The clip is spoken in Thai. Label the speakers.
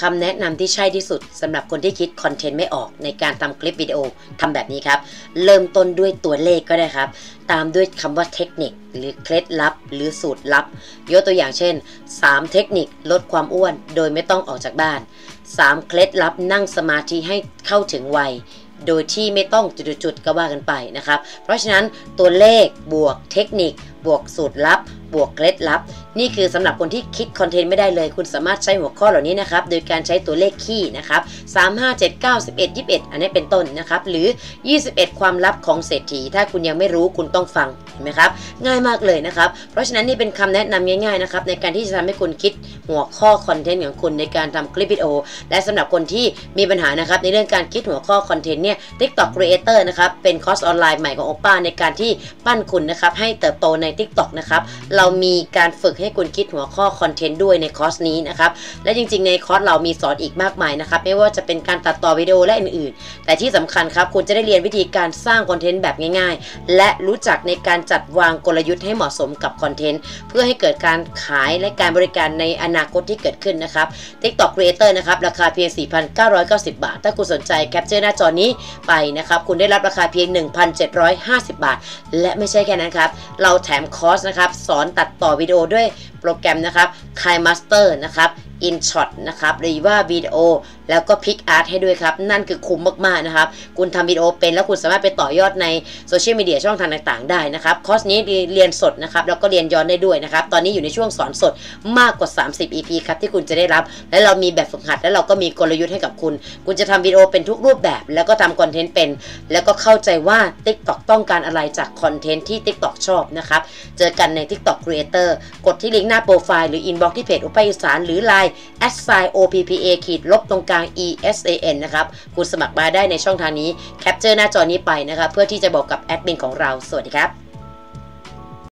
Speaker 1: คำแนะนำที่ใช่ที่สุดสำหรับคนที่คิดคอนเทนต์ไม่ออกในการทำคลิปวิดีโอทำแบบนี้ครับ เริ่มต้นด้วยตัวเลขก็ได้ครับ ตามด้วยคำว่าเทคนิค หรือเคล็ดลับ หรือสูตรลับ ยกตัวอย่างเช่น 3 เทคนิคลดความอ้วนโดยไม่ต้องออกจากบ้าน 3 เคล็ดลับนั่งสมาธิให้เข้าถึงวัยโดยที่ไม่ต้องจุดๆๆก็ว่ากันไปนะครับ เพราะฉะนั้นตัวเลขบวกเทคนิค บวกสูตรลับ บวกเคล็ดลับ นี่คือสำหรับคนที่คิดคอนเทนต์ไม่ได้เลย คุณสามารถใช้หัวข้อเหล่านี้นะครับ โดยการใช้ตัวเลขคี่นะครับ3 5 7 9 11 21อันนี้เป็นต้นนะครับ หรือ 21 ความลับของเศรษฐี ถ้าคุณยังไม่รู้คุณต้องฟังเห็นไหมครับ ง่ายมากเลยนะครับ เพราะฉะนั้นนี่เป็นคำแนะนำง่ายๆนะครับในการที่จะทำให้คุณคิดหัวข้อคอนเทนต์ของคุณในการทำคลิปวิดีโอ และสำหรับคนที่มีปัญหานะครับในเรื่องการคิดหัวข้อคอนเทนต์เนี่ย TikTok Creator นะครับเป็นคอร์สออนไลน์ใหม่ของโอป้าในการที่ปั้นคุณนะครับให้เติบโตใน TikTok นะครับเรามีการฝึกให้คุณคิดหัวข้อคอนเทนต์ด้วยในคอร์สนี้นะครับ และจริงๆ ในคอร์สเรามีสอนอีกมากมายนะครับ ไม่ว่าจะเป็นการตัดต่อวิดีโอและอื่นๆ แต่ที่สำคัญครับคุณจะได้เรียนวิธีการสร้างคอนเทนต์แบบง่ายๆ และรู้จักในการจัดวางกลยุทธ์ให้เหมาะสมกับคอนเทนต์เพื่อให้เกิดการขายและการบริการในอนาคตที่เกิดขึ้นนะครับ TikTok Creator นะครับราคาเพียง 4,990 บาท ถ้าคุณสนใจ capture หน้าจอนี้ไปนะครับคุณได้รับราคาเพียง 1,750 บาท และไม่ใช่แค่นั้นครับเราแถมคอร์สนะครับสอนตัดต่อวิดีโอด้วย โปรแกรมนะครับ KineMaster นะครับ InShot นะครับหรือว่าวิดีโอแล้วก็ PicsArt ให้ด้วยครับ นั่นคือคุ้มมากๆนะครับ คุณทำวิดีโอเป็นแล้วคุณสามารถไปต่อยอดในโซเชียลมีเดียช่องทางต่างๆ ได้นะครับคอร์สนี้เรียนสดนะครับ แล้วก็เรียนย้อนได้ด้วยนะครับ ตอนนี้อยู่ในช่วงสอนสดมากกว่า 30 EP ครับ ที่คุณจะได้รับ และเรามีแบบฝึกหัด และเราก็มีกลยุทธ์ให้กับคุณ คุณจะทำวิดีโอเป็นทุกรูปแบบ แล้วก็ทำคอนเทนต์เป็น แล้วก็เข้าใจว่า TikTok ต้องการอะไรจากคอนเทนต์ที่ TikTok ชอบนะครับเจอกันใน TikTok Creator กดที่ลิงก์หน้าโปรไฟล์หรืออินบ็อกซ์ที่เพจอุปยสารหรือ Line s i OPPA ขีดลบตรงกลาง ESAN นะครับคุณสมัครมาได้ในช่องทางนี้ capture หน้าจอนี้ไปนะครับเพื่อที่จะบอกกับแอดมินของเราสวัสดีครับ